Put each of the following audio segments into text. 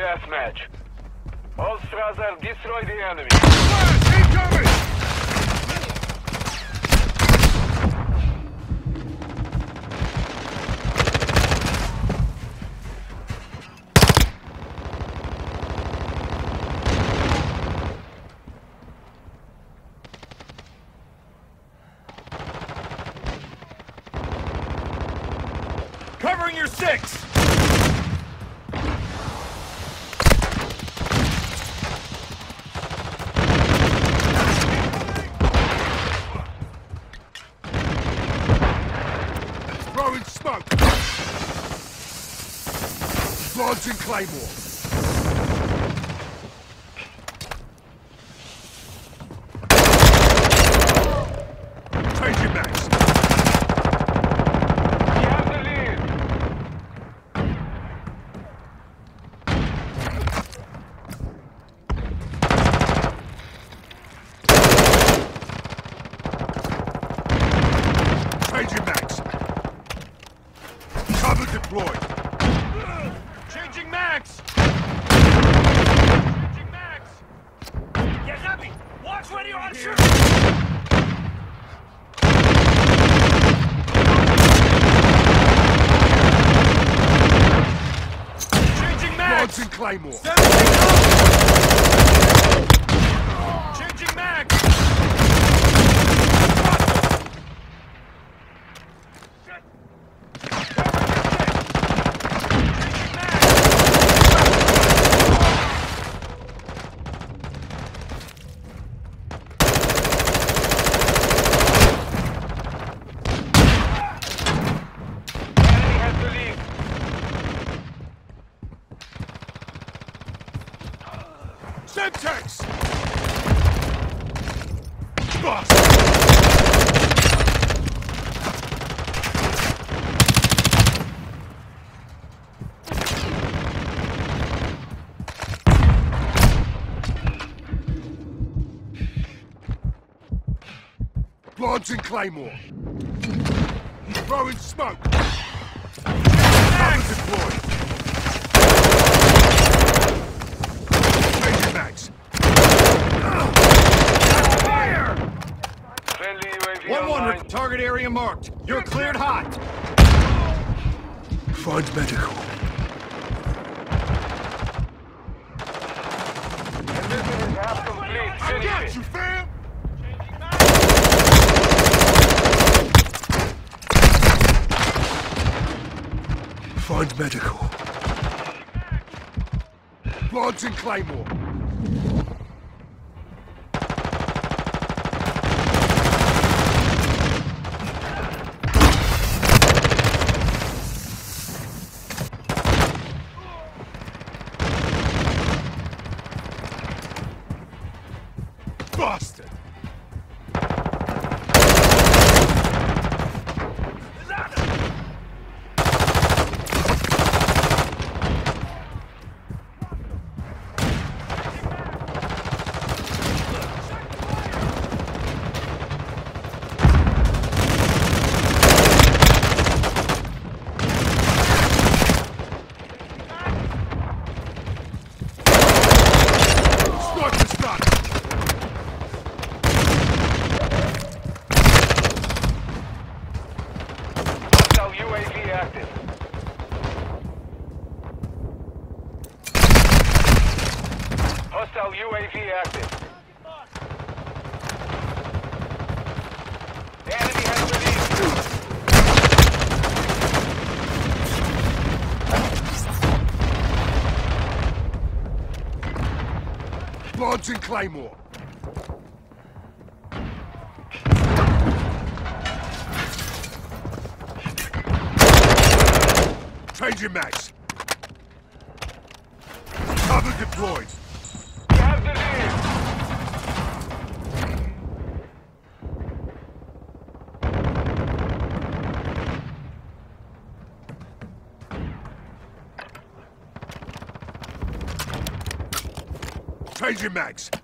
deathmatch. All Strasser, destroy the enemy. Covering your six! Throwing smoke! Launching Claymore! Changing mags! We have the lead. Changing mags! Cover deployed! Changing mags! Changing mags! Get happy! Watch when you're on shoot! Launching Claymore! Changing mags! Enemy has the lead. Semtex! Boss! Launching Claymore! Throwing smoke! Cover deployed! Changing mags! Friendly UAV 1-1, target area marked. You're cleared hot. Find medical. The mission is half complete. Finish it. fam! Find medical. Launching Claymore. Launching Claymore. Changing mags. Cover deployed. Changing mags.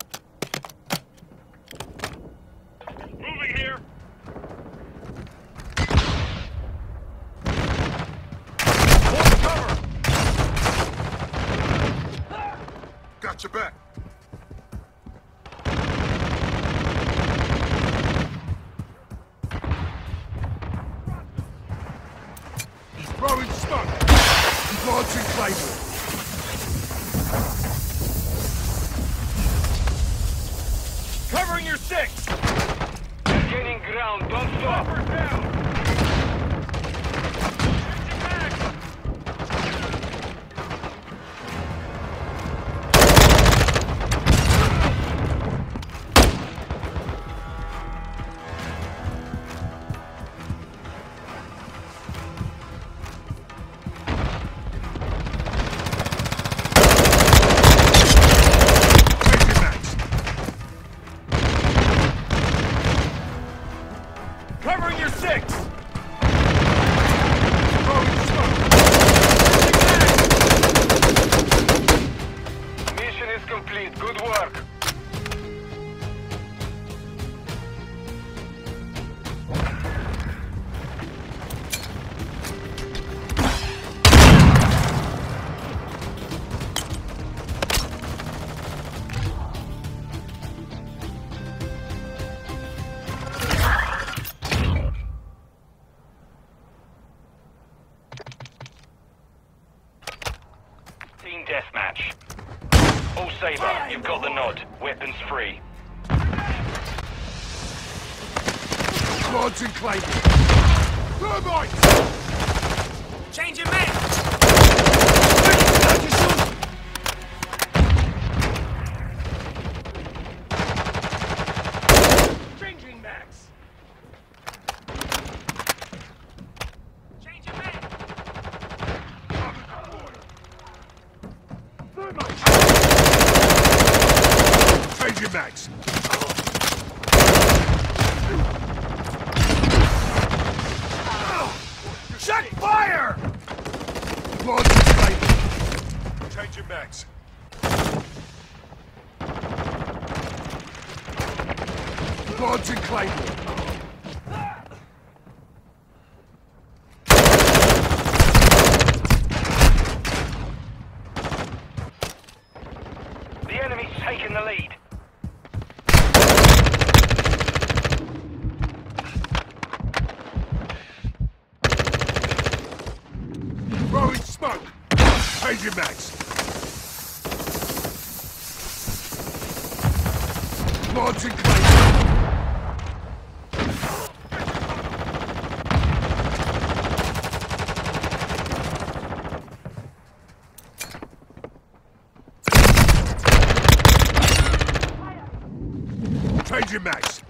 deathmatch. All Sabre, you've got the nod. Weapons free. Lodge and Clayton. Termites! Change your men! Squad is Change your backs. Launching Claymore. your mags.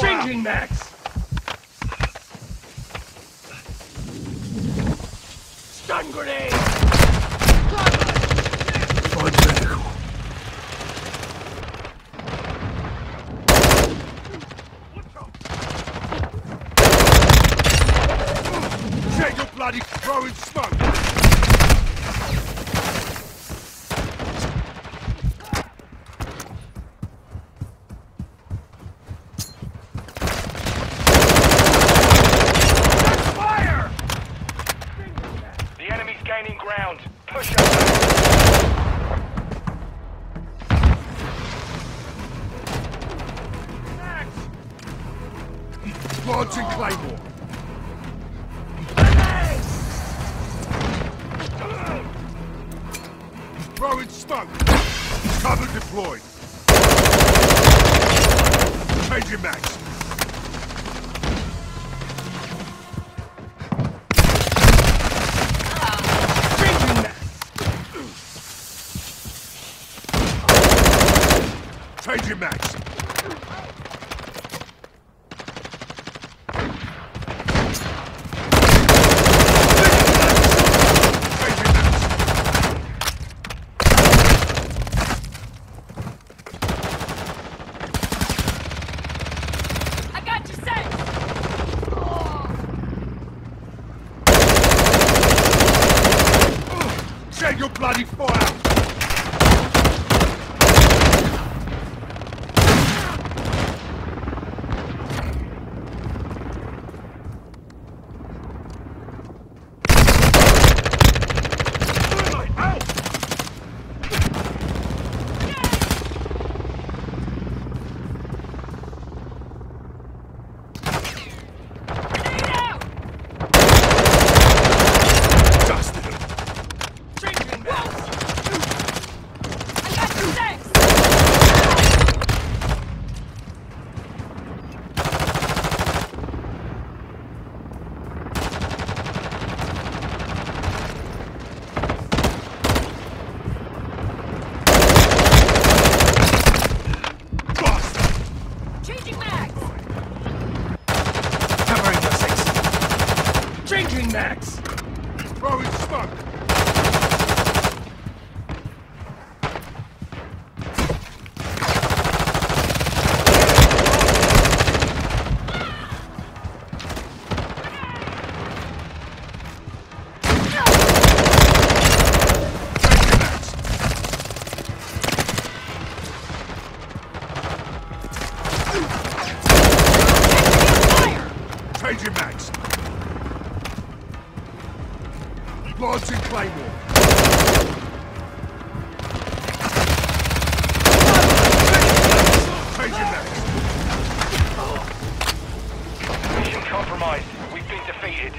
Changing, Mags! Somebody throwing smoke! Launching Claymore! deployed. Max! Bro, Throwing smoke! Compromised. We've been defeated.